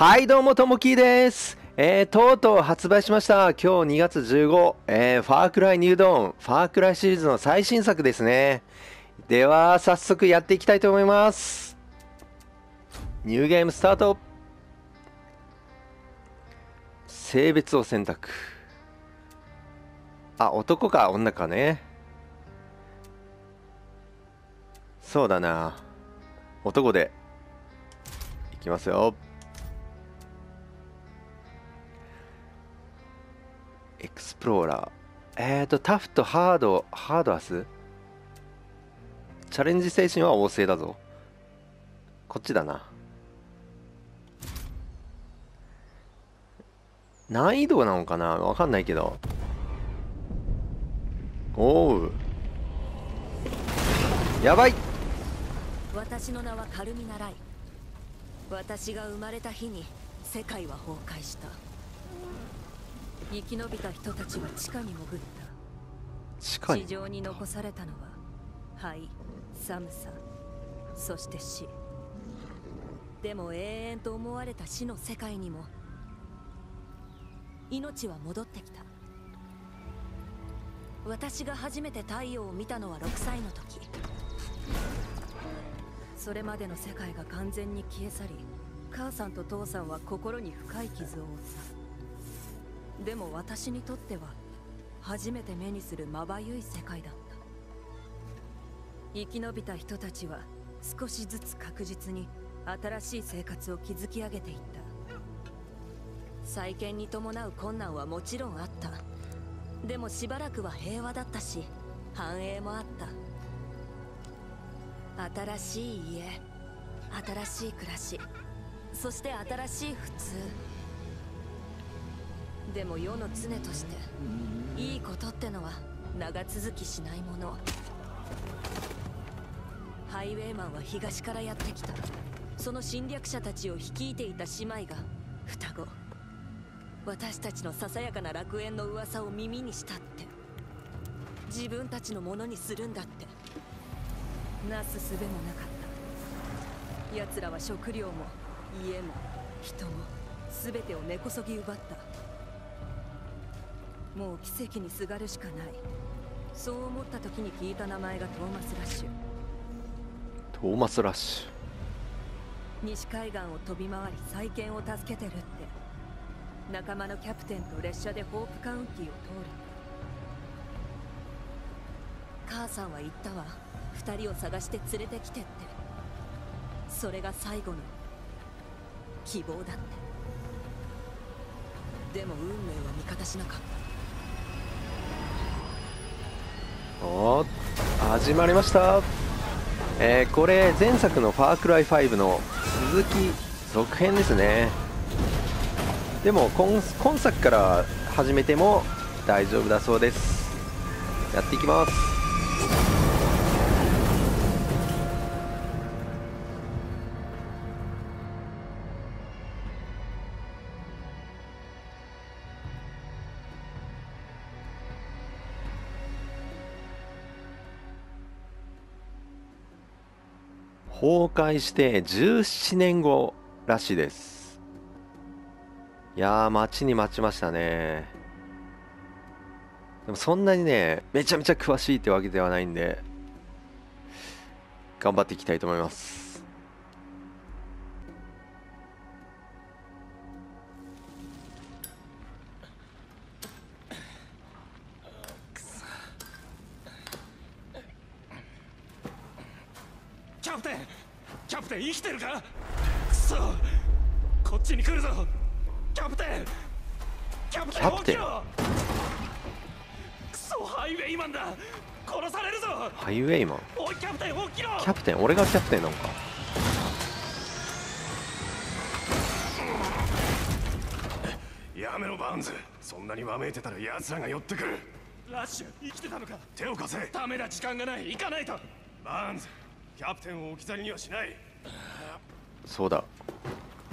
はいどうもともきーです。えー、とうとう発売しました。今日2月15、えー、ファークライニュードーン。ファークライシリーズの最新作ですね。では早速やっていきたいと思います。ニューゲームスタート。性別を選択。あ男か女かね。そうだな。男で。いきますよ。エクスプローラーえっ、ー、とタフとハードハードアスチャレンジ精神は旺盛だぞ。こっちだな。難易度なのかな？わかんないけど。おう。やばい。私の名はカルミナライ。私が生まれた日に世界は崩壊した。生き延びた人たちは地下に潜った。地下に？地上に残されたのは灰寒さそして死。でも永遠と思われた死の世界にも命は戻ってきた。私が初めて太陽を見たのは6歳の時。それまでの世界が完全に消え去り母さんと父さんは心に深い傷を負ったでも私にとっては初めて目にするまばゆい世界だった。生き延びた人たちは少しずつ確実に新しい生活を築き上げていった。再建に伴う困難はもちろんあった。でもしばらくは平和だったし繁栄もあった。新しい家新しい暮らしそして新しい普通。でも世の常としていいことってのは長続きしないもの。ハイウェイマンは東からやってきた。その侵略者たちを率いていた姉妹が双子。私たちのささやかな楽園の噂を耳にしたって。自分たちのものにするんだって。なすすべもなかった。奴らは食料も家も人も全てを根こそぎ奪った。もう奇跡にすがるしかない。そう思った時に聞いた名前がトーマス・ラッシュ。トーマス・ラッシュ。西海岸を飛び回り再建を助けてるって。仲間のキャプテンと列車でホープカウンティを通る。母さんは言ったわ。二人を探して連れてきてって。それが最後の希望だって。でも運命は味方しなかったお始まりました。えー、これ前作の「ファークライ5」の続き続編ですね。でも今今作から始めても大丈夫だそうです。やっていきます。開して17年後らしいですいやー、待ちに待ちましたね。でもそんなにね、めちゃめちゃ詳しいってわけではないんで、頑張っていきたいと思います。テン生きてるかくそこっちに来るぞキャプテンキャプテン起きろクソハイウェイマンだ殺されるぞハイウェイマン？おいキャプテン起きろキャプテン？俺がキャプテンなのか？やめろバーンズ。そんなにわめいてたら奴らが寄ってくる。ラッシュ生きてたのか？手を貸せ。ダメだ時間がない。行かないと。バーンズキャプテンを置き去りにはしないそうだ。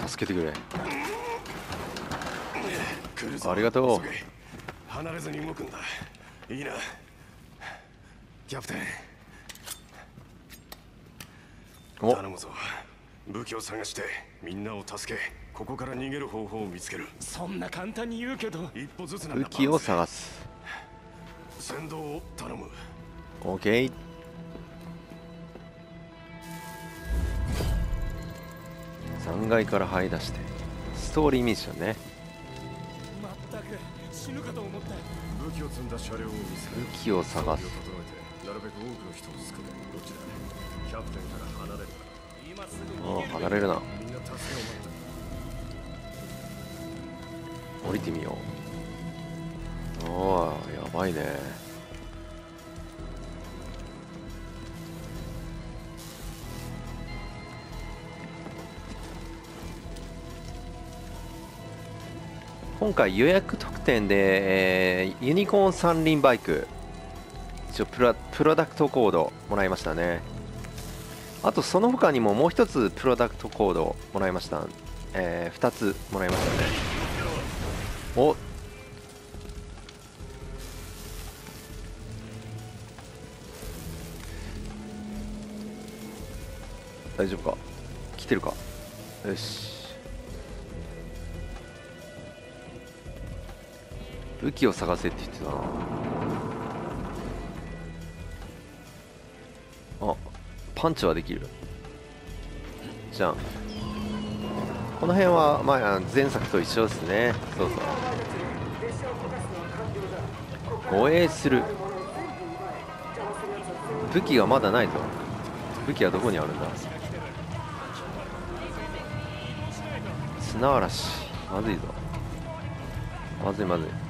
助けてくれ。ありがとう。離れずに動くんだ。いいな。キャプテン。頼むぞ。武器を探してみんなを助けここから逃げる方法を見つける。そんな簡単に言うけど。一歩ずつ武器を探す。先導を頼む。OK 3階から這い出してストーリーミッションね。まったく死ぬかと思った武器を積んだ車両を見つける武器を探すなるべく多くの人を救えどっちだキャプテンから離れるか今すぐああ離れるな。らみんな助けを待って。る降りてみよう。ああやばいね今回予約特典で、えーユニコーン三輪バイク一応プロプロダクトコードもらいましたね。あとその他にももう一つプロダクトコードもらいました、えー、2つもらいましたね。お。大丈夫か？来てるか？よし。武器を探せって言ってたな。あパンチはできる。じゃん。この辺は、まあ、前作と一緒ですね。そうそう。護衛する。武器がまだないぞ。武器はどこにあるんだ。砂嵐。まずいぞ。まずいまずい。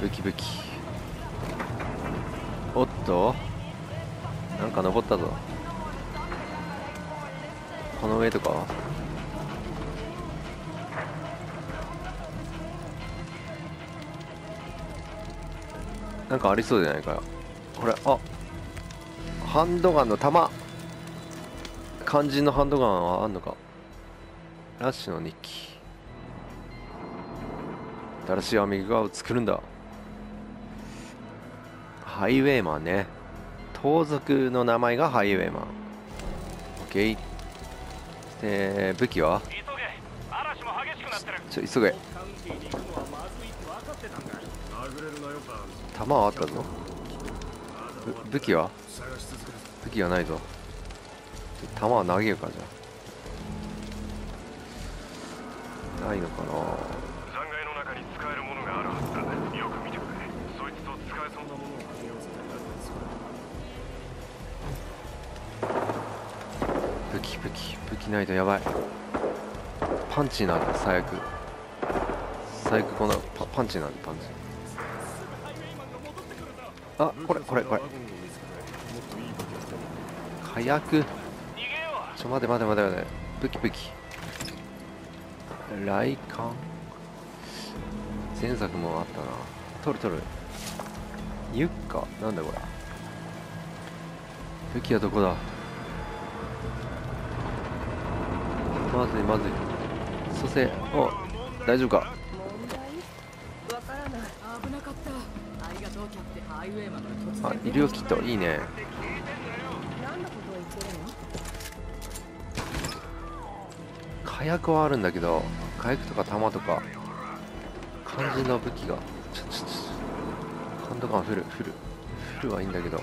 武器武器おっと。なんか登ったぞ。この上とかなんかありそうじゃないかこれあハンドガンの弾。肝心のハンドガンはあんのか。ラッシュの日記。新しいアメリカを作るんだ。ハイウェイマンね。盗賊の名前がハイウェイマン。OK で武器は？ちょ急げ。弾はあったぞ。ぶ武器は？武器がないぞ。弾は投げるかじゃ。あないのかな武器武器武器ないとやばい。パンチなんだ最悪。最悪このパパンチなんだパンチ。あこれこれこれ。火薬。ちょ待て待て待て待て。武器武器。雷管。前作もあったな。取る取る。ユッカ。なんだこれ。武器はどこだ？まずいまずい。蘇生。お大丈夫か？あ医療キット。いいね。火薬はあるんだけど火薬とか弾とか。肝心の武器が。ちょちょちょ。ハンドガンフルフル。フルはいいんだけど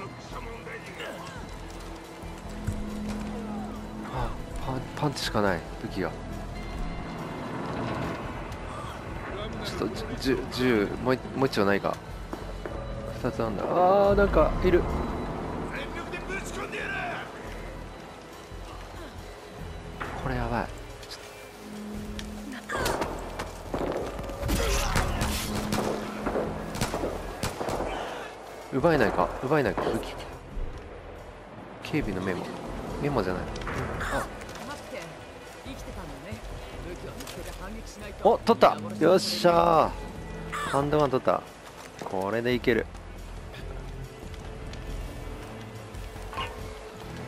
パンチしかない武器が。ちょっとじゅ銃もうもう一丁ないか。2つあんだ。あーなんかいる。これやばい。奪えないか？奪えないか？武器。警備のメモ。メモじゃない。お取った。よっしゃハンドガン取った。これでいける。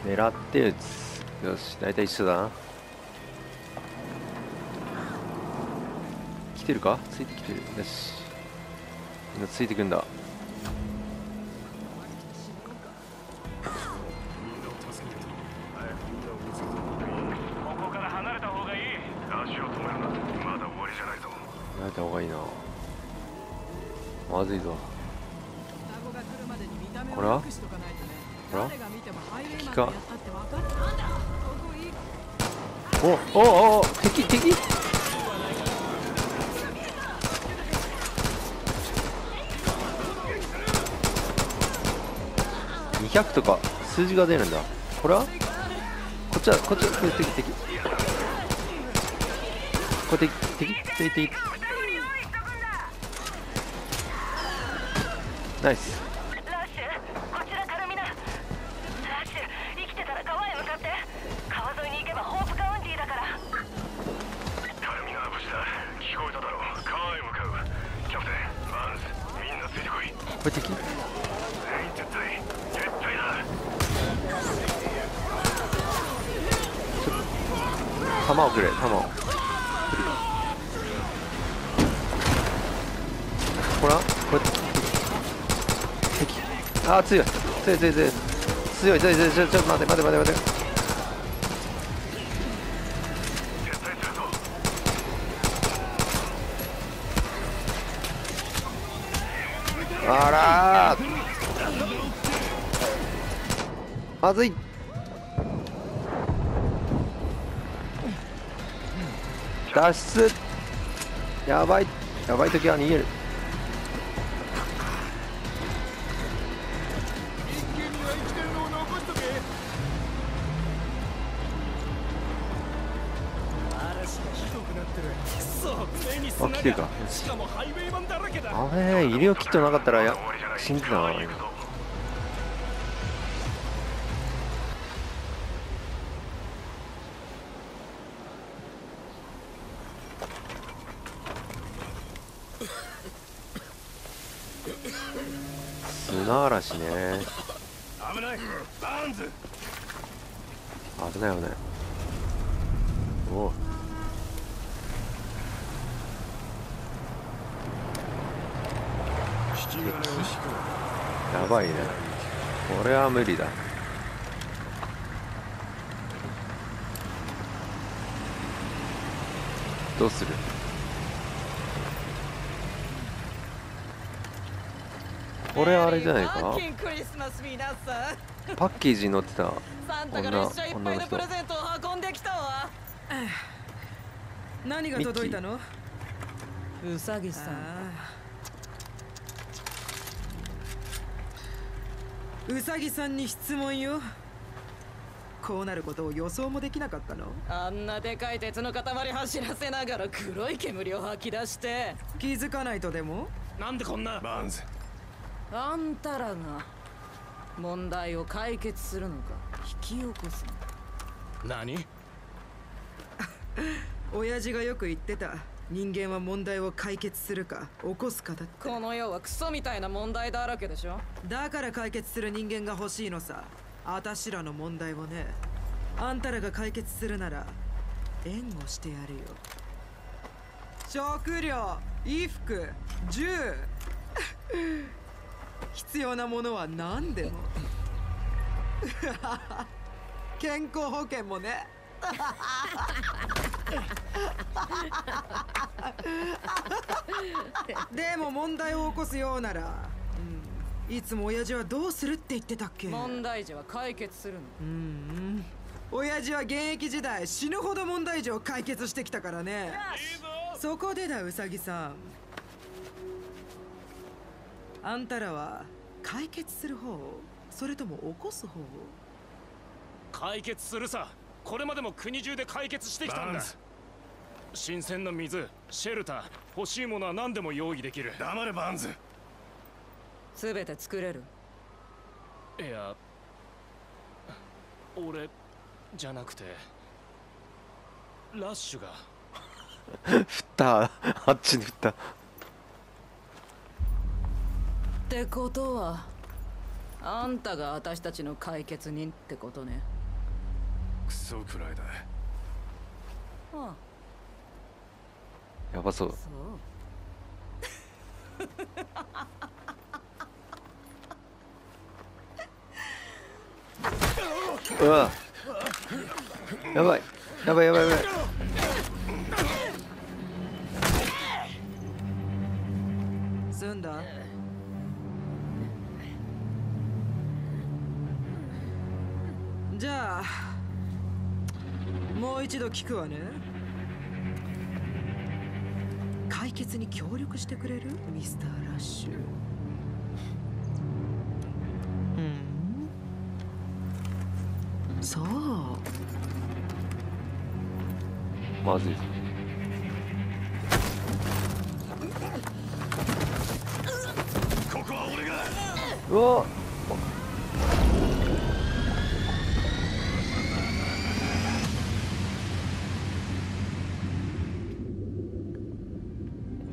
狙って撃つ。よし大体一緒だな。来てるか？ついてきてる。よし。みんなついてくんだ。やめた方がいいな。まずいぞ。これは？これ敵かおおおお敵敵200とか数字が出るんだこれはこっちはこっちは敵敵こ敵敵敵敵敵敵 Nice. い強い強い強い強い強い強いちょっと待て待て待て待てあらまずい脱出やばいやばい時は逃げる救か。あれ医療キットなかったら死んでたな無理だ。どうする？これあれじゃないか？パッケージに載ってた。女女の人。何が届いたの？うさぎさん。うさぎさんに質問よ。こうなることを予想もできなかったの？あんなでかい鉄の塊走らせながら黒い煙を吐き出して。気づかないとでも？なんでこんな？バーンズ。あんたらが問題を解決するのか？引き起こすのか？何？親父がよく言ってた人間は問題を解決するか起こすかだって。この世はクソみたいな問題だらけでしょ？だから解決する人間が欲しいのさ。あたしらの問題をね。あんたらが解決するなら援護してやるよ。食料衣服銃。必要なものは何でも。健康保険もね でも問題を起こすようなら、うん、いつも親父はどうするって言ってたっけ？問題児は解決するの。うんうん。親父は現役時代死ぬほど問題児を解決してきたからね。そこでだウサギさん。あんたらは解決する方それとも起こす方解決するさこれまでも国中で解決してきたんだ。新鮮な水シェルター欲しいものは何でも用意できる。黙れバーンズ。全て作れる。いや俺じゃなくてラッシュが。振ったあっちに振ったってことはあんたが私たちの解決人ってことねクソくらいだ。やばそう。そうわ。やばい。やばいやばいやばい。すんだ。じゃあ。もう一度聞くわね。解決に協力してくれる？ミスターラッシュ。うん。そう。まずいぞ。ここは俺が。うわ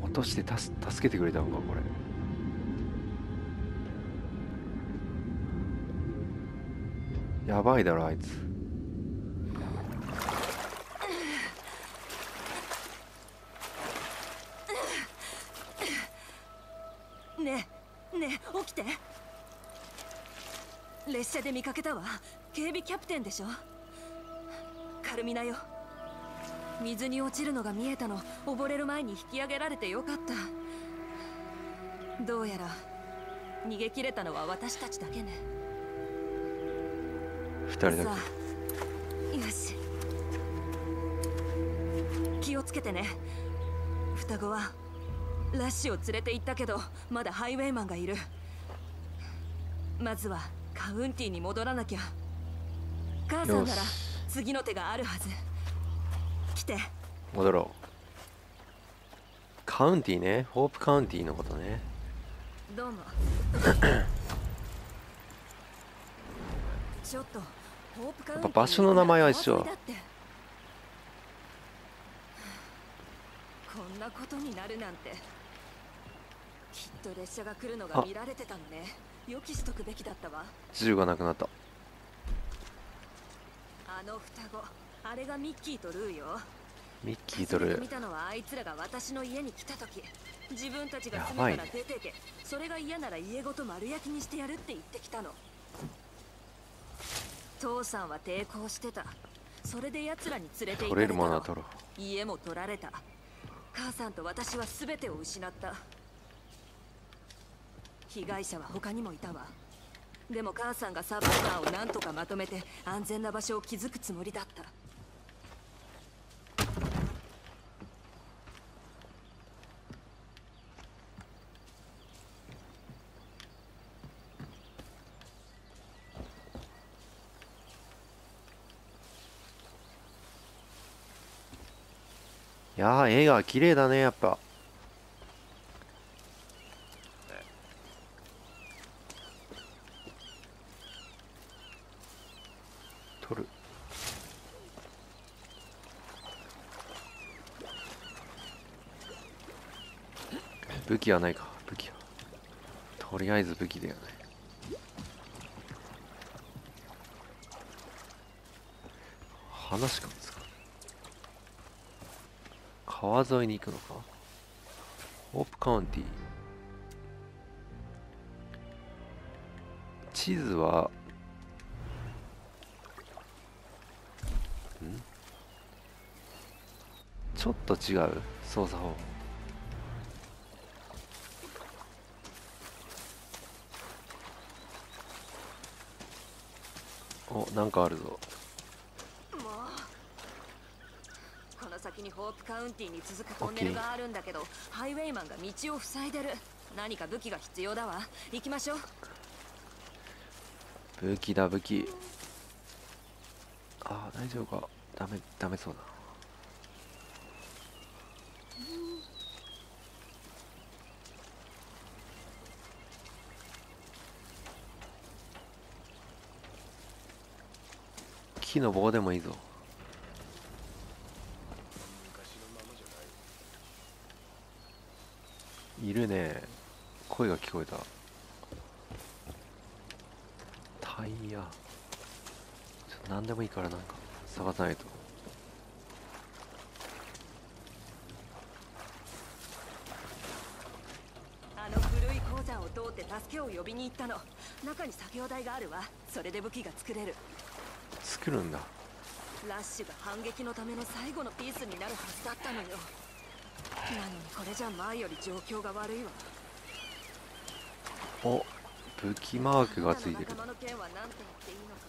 落としてたす助けてくれたのかこれ。やばいだろあいつ。ねえねえ起きて。列車で見かけたわ。警備キャプテンでしょ。カルミナよ。水に落ちるのが見えたの。溺れる前に引き上げられてよかった。どうやら逃げ切れたのは私たちだけね。二人ださあよし。気をつけてね。双子はラッシュを連れて行ったけどまだハイウェイマンがいる。まずはカウンティに戻らなきゃ。母さんなら次の手があるはず。来て。け戻ろう。カウンティね。ホープカウンティのことね。どうも。ちょっとホープカウンティ場所の名前は一緒こんなことになるなんて。きっと列車が来るのがあ。見られてたのね。予期しとくべきだったわ。銃がなくなった。あの双子あれがミッキーとルーよミッキーとル見たのはあいつらが私の家に来た時。自分たちが住むから出てけ、それが嫌なら家ごと丸焼きにしてやるって言ってきたの。父さんは抵抗してた。それで奴らに連れて行か取れたの。ものは取ろ家も取られた。母さんと私は全てを失った。被害者は他にもいたわ。でも母さんがサバイバーを何とかまとめて安全な場所を築くつもりだったやー絵が綺麗だねやっぱ。取る。武器はないか。武器は。とりあえず武器だよね。話かですか。川沿いに行くのか？ホープカウンティ地図はん？ちょっと違う？操作法。おなんかあるぞもうこの先にホープカウンティに続くトンネルがあるんだけどハイウェイマンが道を塞いでる。何か武器が必要だわ。行きましょう。武器だ武器。ああ大丈夫か。ダメダメそうだ。木の棒でもいいぞいるね。声が聞こえた。タイヤ。ちょっと何でもいいからなんか探さないと。あの古い鉱山を通って助けを呼びに行ったの。中に作業台があるわ。それで武器が作れる。作るんだ。ラッシュが反撃のための最後のピースになるはずだったのよなのにこれじゃ前より状況が悪いわ。お武器マークがついてる。あなたの仲間の件は何て言っていいのか。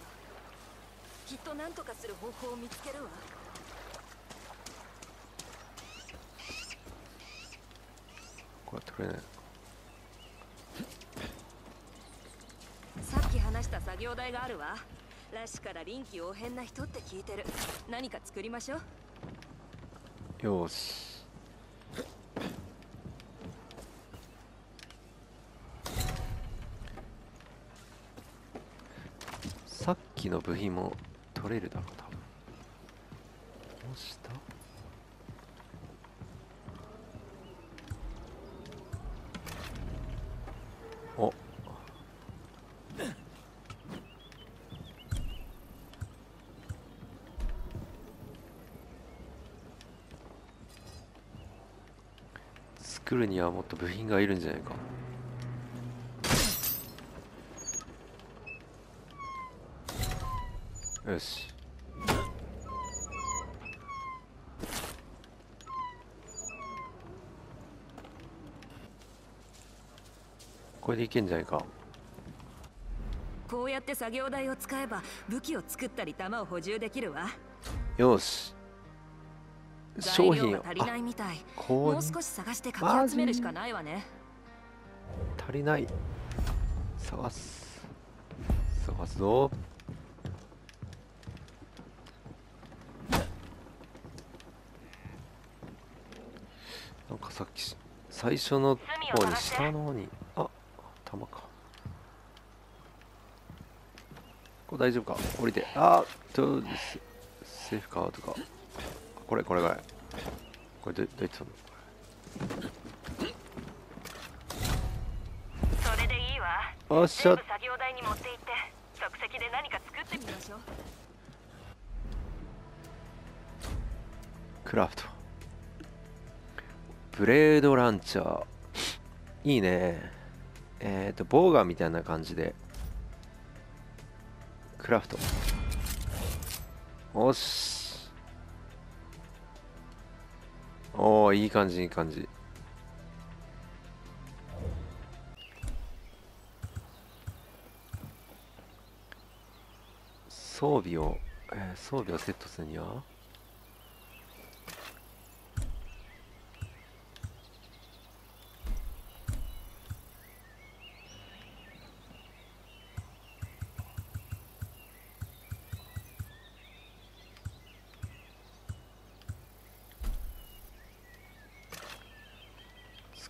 きっと何とかする方法を見つけるわ。これ取れない。さっき話した作業台があるわ。らしから臨機応変な人って聞いてる。何か作りましょう。よーしさっきの部品も取れるだろう多分。どうした？お。作るにはもっと部品がいるんじゃないかよし。これでいけんじゃないか。こうやって作業台を使えば武器を作ったり弾を補充できるわ。よし。商品を。材料が足りないみたい。こう。もう少し探してかき集めるしかないわね。足りない。探す。探すぞなんかさっきし最初の方に下の方にあ弾か。これ大丈夫か？降りて。あどうです。セーフか？とか。これこれこれこれどどうやってそれでいいわ。のおっしゃ。作業台に持って行って即席で何か作ってみみましょう。クラフトブレードランチャー。いいね。えっ、とボウガンみたいな感じで。クラフト。おしおおいい感じいい感じ。装備を、えー装備をセットするには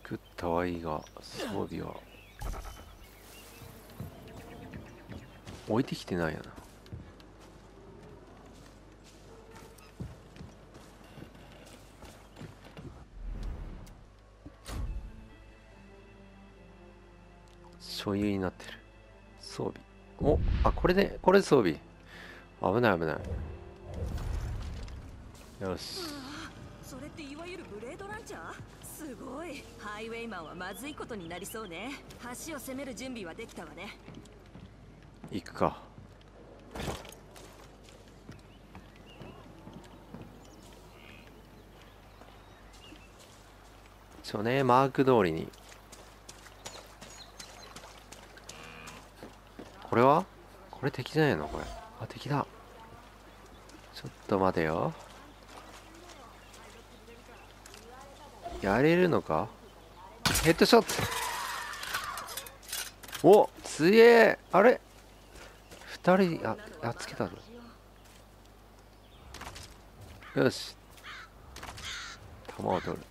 作った装備は置いてきてないやな。所有になってる。装備。おあこれでこれで装備。危ない危ない。よし。ウェイマンはまずいことになりそうね。橋を攻める準備はできたわね。行くか。一応ねマーク通りに。これは？これ敵じゃないの？これ。あ敵だ。ちょっと待てよ。やれるのか？ヘッドショット。お。すげえ。あれ？二人ややっつけたぞ。よし。弾を取る。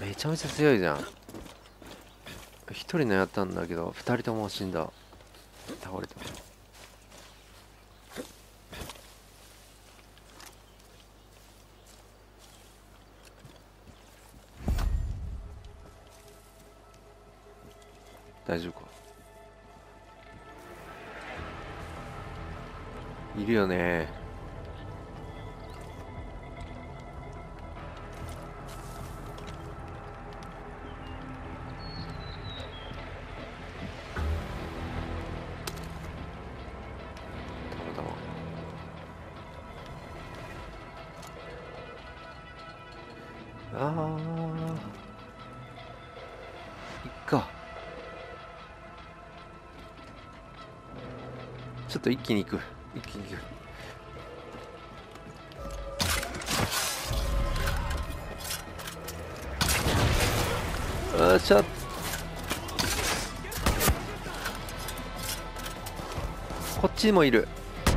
めちゃめちゃ強いじゃん。一人のやったんだけど二人とも死んだ。倒れた大丈夫か？いるよね。ちょっと一気に行く。一気に行く。よっしゃ。こっちにもいる。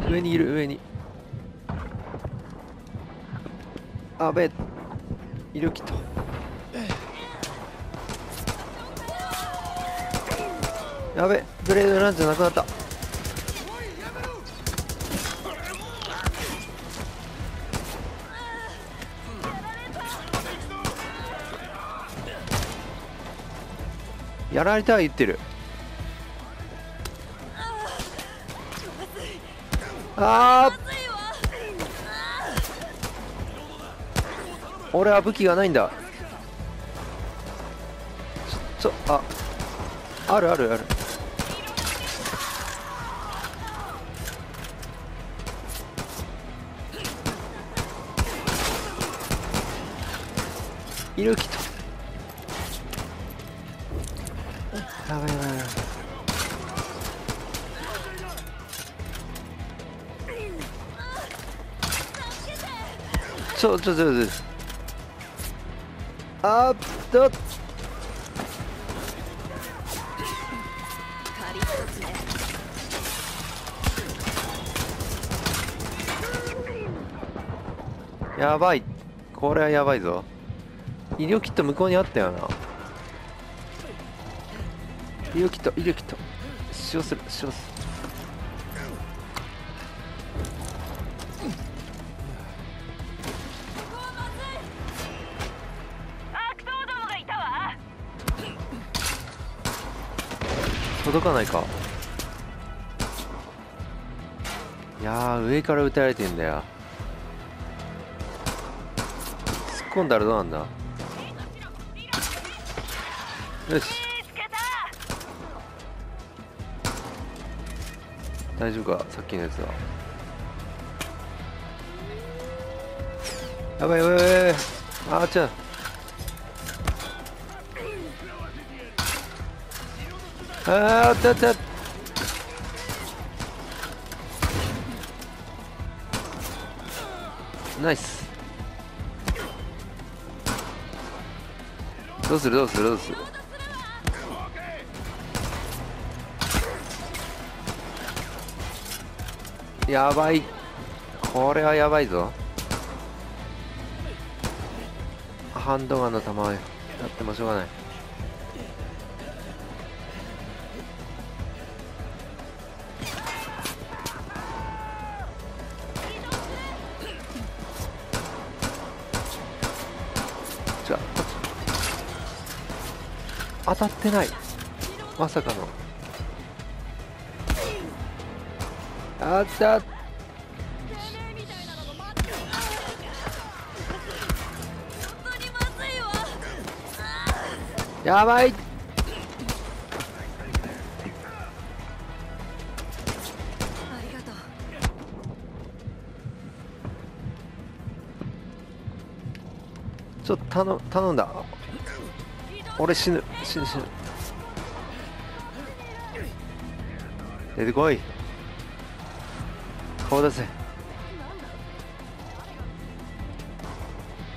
上にいる上に。あべ。いるきっと。やべ。ブレードランチャーなくなった。やられたは言ってる。あー。俺は武器がないんだ。ちょちょああるあるある。いるきちょちょちょちょあっと。やばい。これはやばいぞ。医療キット向こうにあったよな。医療キット医療キット。使用する使用する。届かないか。いや上から撃たれてんだよ。突っ込んだらどうなんだ？よし。大丈夫か？さっきのやつは。やばいやばいやばいやばい。あーちゃんあーあったあった。ナイス。どうする？どうする？どうする？やばい。これはやばいぞ。ハンドガンの弾やってもしょうがない。当たってない。まさかの。あった。やばい。ありがとうちょっと頼頼んだ。俺死ぬ。死ぬ死ぬ出てこい。顔出せ。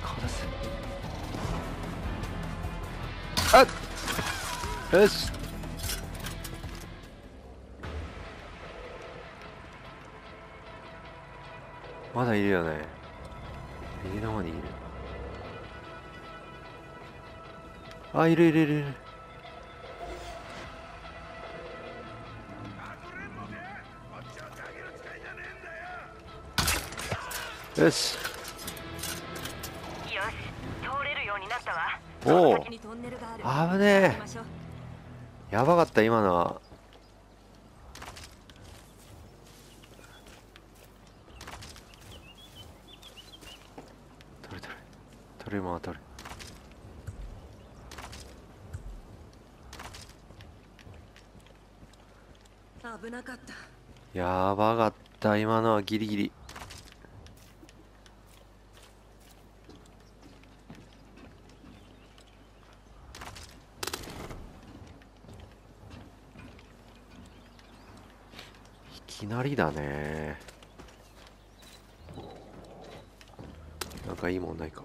顔出せ。あっ。よし。まだいるよね。右の方にいる。あいるいるいるいる。よし。よし通れるようになったわ。おお危ねえ。やばかった今のは。取れ取れ。取れるも取れ危なかった。やばかった今のはギリギリなりだね。なんかいいもんないか。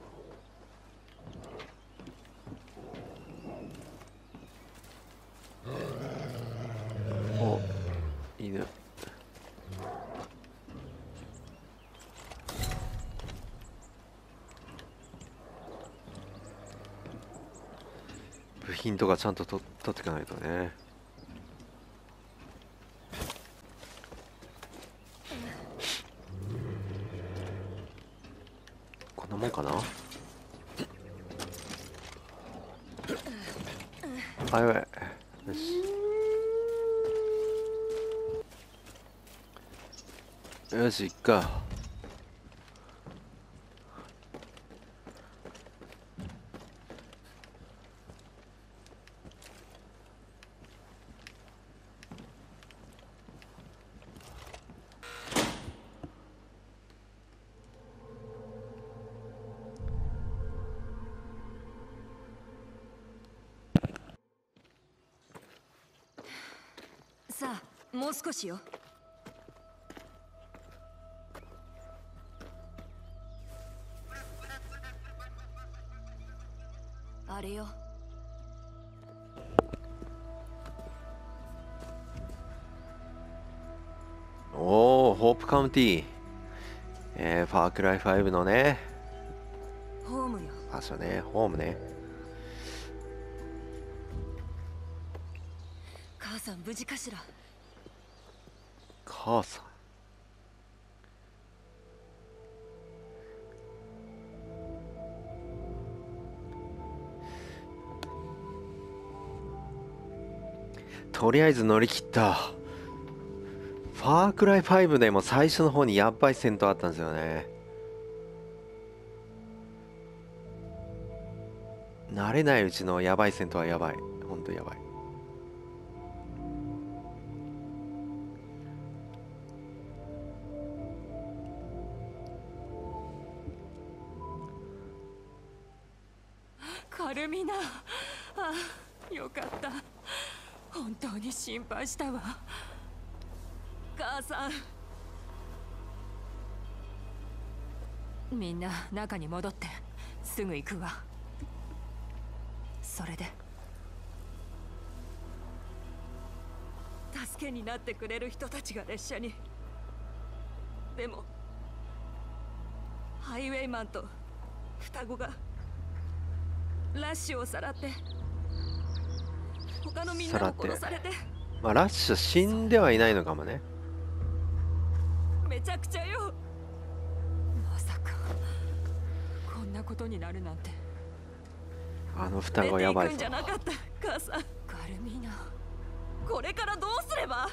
お犬部品とかちゃんとと取っていかないとねこんなもんかなあやばいよしあれよ。おおホープカウンティーえー、ファークライ5のね。ホームよ。場所ね。ホームね。母さん無事かしら？母さん？とりあえず乗り切った。ファークライ5でも最初の方にやばい戦闘あったんですよね。慣れないうちのやばい戦闘はやばい。ほんとやばい。心配したわ。母さん。みんな中に戻ってすぐ行くわ。それで。助けになってくれる人たちが列車に。でもハイウェイマンと双子がラッシュをさらって他のみんなを殺されて。まあラッシュ死んではいないのかもね。めちゃくちゃよ。まさかこんなことになるなんて。あの双子やばいぞ。出ていくんじゃなかった。母さん。カルミナこれからどうすれば？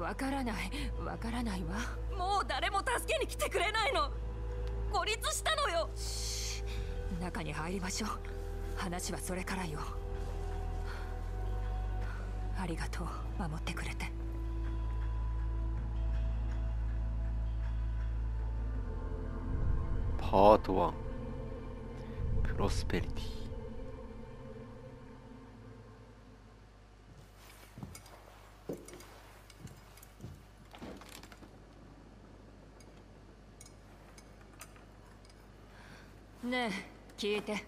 わわからない。わからないわ。もう誰も助けに来てくれないの。孤立したのよ。中に入りましょう。話はそれからよありがとう。守ってくれて。パート1プロスペリティ。ねえ聞いて。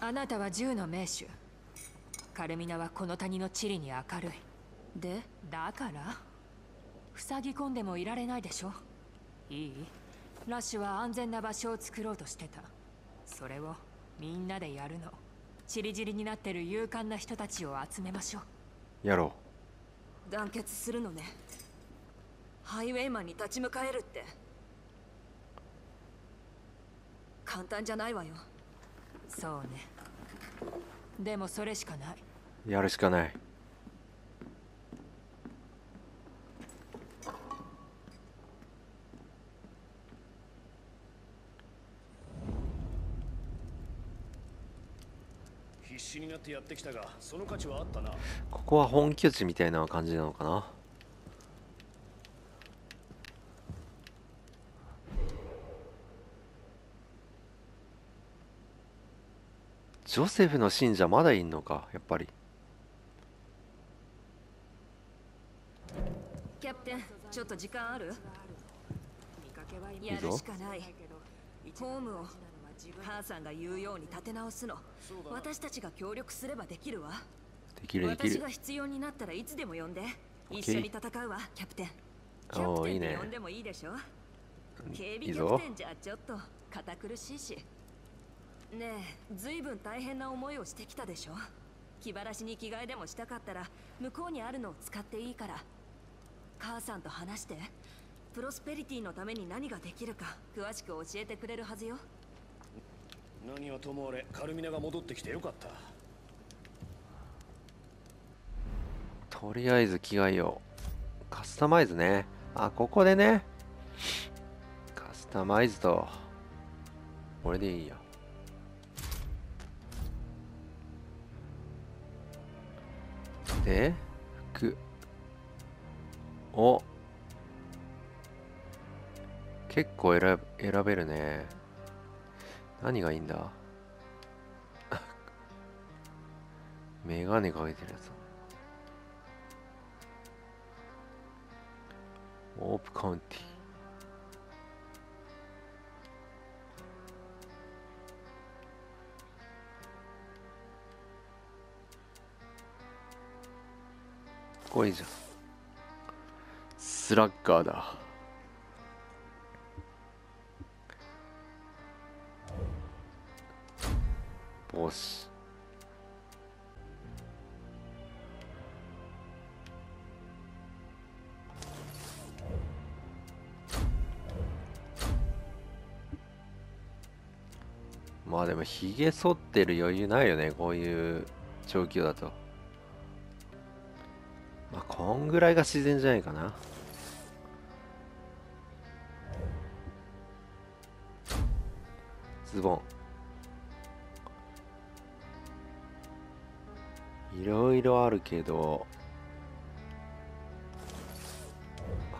あなたは銃の名手カルミナはこの谷の地理に明るい。で？だから？塞ぎ込んでもいられないでしょ？いい？ラッシュは安全な場所を作ろうとしてた。それをみんなでやるの。チリジリになってる勇敢な人たちを集めましょう。やろ団結するのね。ハイウェイマンに立ち向かえるって。簡単じゃないわよ。そうねでもそれしかない。うやるしかない。必死になってやってきたがその価値はあったな。ここは本拠地みたいな感じなのかなジョセフの信者まだいんのかやっぱり。ャプテンちょっと時間ある？いやるしかない。ホームを母さんが言うように立て直すの。私たちが協力すればできるわ。できるできる。私が必要になったらいつでも呼んで。一緒に戦うわキャプテン。キャプテン呼んでもいいでしょ？警備キャプテンじゃちょっと堅苦しいしねえずいぶん大変な思いをしてきたでしょ？気晴らしに着替えでもしたかったら向こうにあるのを使っていいから。母さんと話して。プロスペリティのために何ができるか詳しく教えてくれるはずよ。何はともあれカルミナが戻ってきてよかった。とりあえず着替えよう。カスタマイズね。あここでね。カスタマイズとこれでいいよで服お結構選べ選べるね。何がいいんだ？メガネかけてるやつ。オープカウンティこいいじゃん。スラッガーだ。帽子まあでもひげ剃ってる余裕ないよねこういう状況だと。こんぐらいが自然じゃないかな。ズボン。いろいろあるけど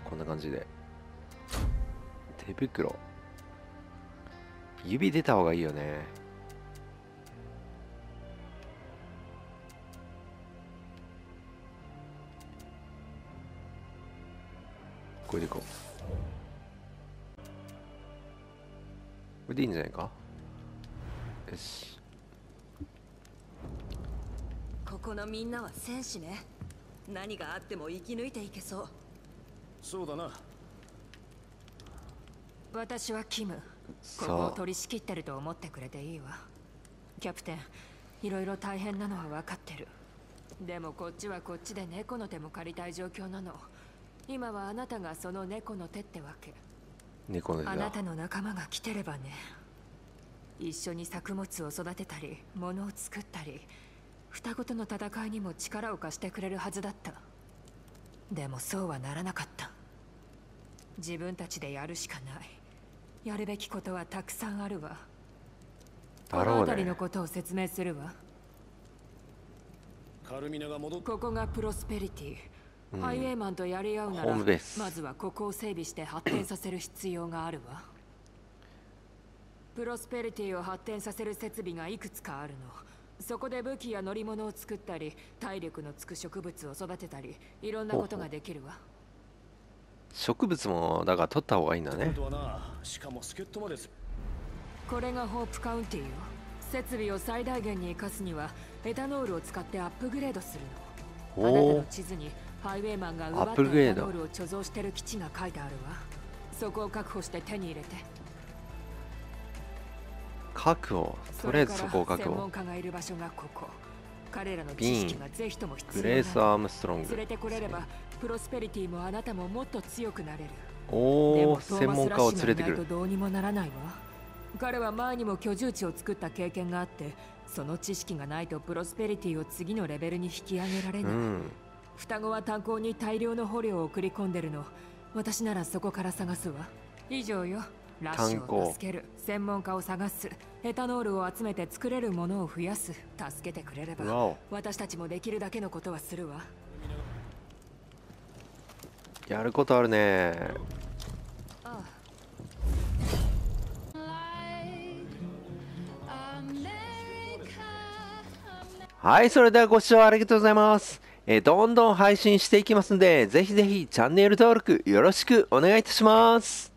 こんな感じで。手袋。指出た方がいいよね。れでいいんじゃないか？よし。ここのみんなは戦士ね。何があっても生き抜いていけそう。そうだな。私はキム。こそうこを取り仕切ってると思ってくれていいわ。キャプテンいろいろ大変なのは分かってる。でもこっちはこっちで猫の手も借りたい状況なの。今はあなたがその猫の手ってわけ猫のあなたの仲間が来てればね。一緒に作物を育てたり物を作ったり双子との戦いにも力を貸してくれるはずだった。でもそうはならなかった。自分たちでやるしかない。やるべきことはたくさんあるわ。こだろうの辺りねのことを説明するわ。カルミナが戻っここがプロスペリティ、うん。ハイウェイマンとやり合うならまずはここを整備して発展させる必要があるわ。プロスペリティを発展させる設備がいくつかあるの。そこで武器や乗り物を作ったり体力のつく植物を育てたりいろんなことができるわ。植物もだから取った方がいいんだね。とはなしかも助っ人まです。これがホープカウンティよ。設備を最大限に生かすにはエタノールを使ってアップグレードするの。あなたの地図にハイウェイマンが奪アッったエタノールを貯蔵してる基地が書いてあるわ。そこを確保して手に入れて。確保とりあえずそこを確保。専門家がいる場所がここ。彼らの知識がぜひとも必要グレース・なアームストロング。連れてこれればプロスペリティもあなたももっと強くなれる。おお専門家を連れてくる。どうにもならないわ。彼は前にも居住地を作った経験があってその知識がないとプロスペリティを次のレベルに引き上げられない、うん双子は炭鉱に大量の捕虜を送り込んでるの。私ならそこから探すわ。以上よ。ラッシュを助ける。専門家を探す。エタノールを集めて作れるものを増やす。助けてくれれば私たちもできるだけのことはするわ。やることあるね。あ。はいそれではご視聴ありがとうございますえどんどん配信していきますんで、ぜひぜひチャンネル登録よろしくお願いいたします。